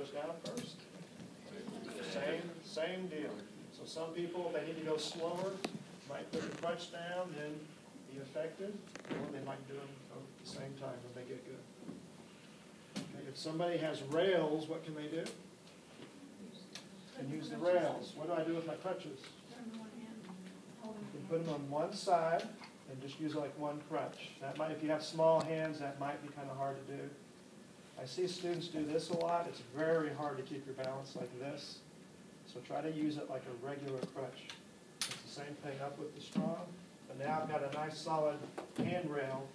goes down first. Same, same deal. So some people, they need to go slower, might put the crutch down, then be effective, or they might do them at the same time when they get good. Okay, if somebody has rails, what can they do? And use the rails. What do I do with my crutches? You put them on one side and just use like one crutch. That might, if you have small hands, that might be kind of hard to do. I see students do this a lot. It's very hard to keep your balance like this. So try to use it like a regular crutch. It's the same thing up with the strong, but now I've got a nice solid handrail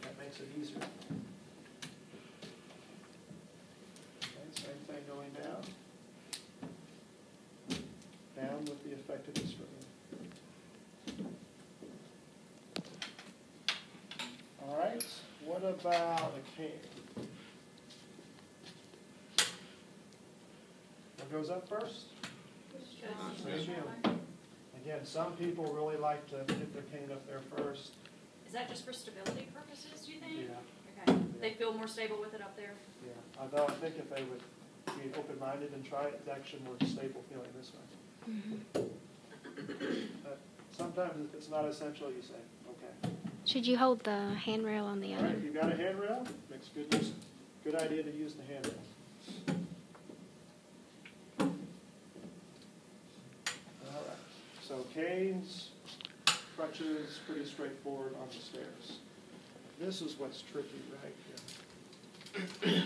that makes it easier. Okay, same thing going down. Down with the effectiveness ring. All right, what about a cane? Goes up first? Same deal. Again, some people really like to get their cane up there first. Is that just for stability purposes, do you think? Yeah, Okay, they feel more stable with it up there? yeah. Although I think if they would be open-minded and try it, it's actually more stable feeling this way. Mm-hmm. But Sometimes if it's not essential, you say, okay. Should you hold the handrail on the All right, other? you've got a handrail, makes good use, good idea to use the handrail. All right, so canes, crutches, pretty straightforward on the stairs. This is what's tricky right here.